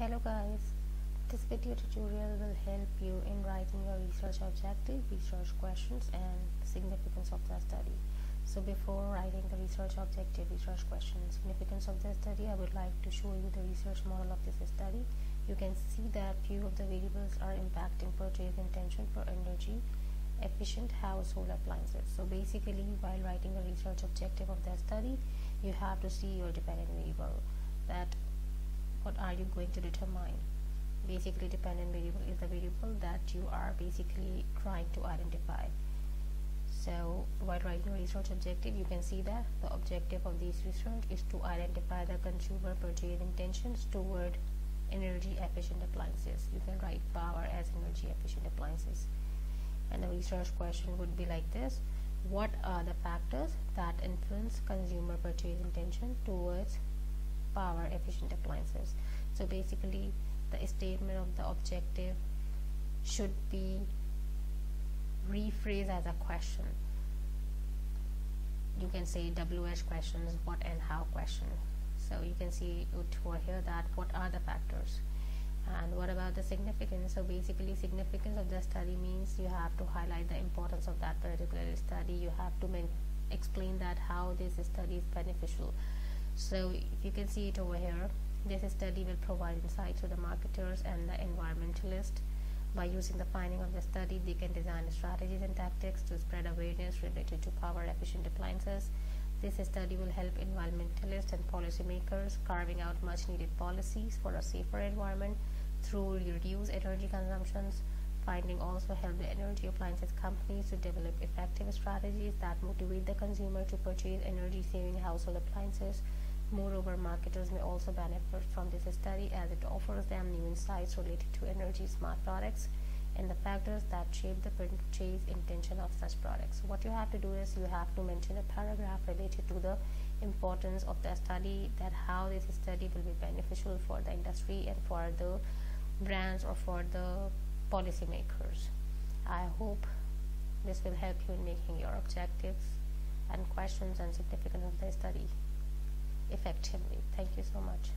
Hello guys, this video tutorial will help you in writing your research objective, research questions and significance of the study. So before writing the research objective, research question, significance of the study, I would like to show you the research model of this study. You can see that few of the variables are impacting purchase intention for energy efficient household appliances. So basically while writing the research objective of the study, you have to see your dependent variable are you going to determine? Basically dependent variable is the variable that you are basically trying to identify. So while writing research objective you can see that the objective of this research is to identify the consumer purchase intentions toward energy efficient appliances. You can write power as energy efficient appliances. And the research question would be like this. What are the factors that influence consumer purchase intention towards power efficient appliances so basically the statement of the objective should be rephrased as a question. You can say WH questions what and how question. So you can see over here that what are the factors and what about the significance? So basically significance of the study means you have to highlight the importance of that particular study. You have to explain that how this study is beneficial. So if you can see it over here this study will provide insights to the marketers and the environmentalists. By using the finding of the study they can design strategies and tactics to spread awareness related to power efficient appliances. This study will help environmentalists and policymakers carving out much needed policies for a safer environment through reduced energy consumptions. Finding also help the energy appliances companies to develop effective strategies that motivate the consumer to purchase energy saving household appliances Moreover, marketers may also benefit from this study as it offers them new insights related to energy smart products and the factors that shape the purchase intention of such products. What you have to do is you have to mention a paragraph related to the importance of the study that how this study will be beneficial for the industry and for the brands or for the policymakers. I hope this will help you in making your objectives and questions and significance of the study effectively. Thank you so much.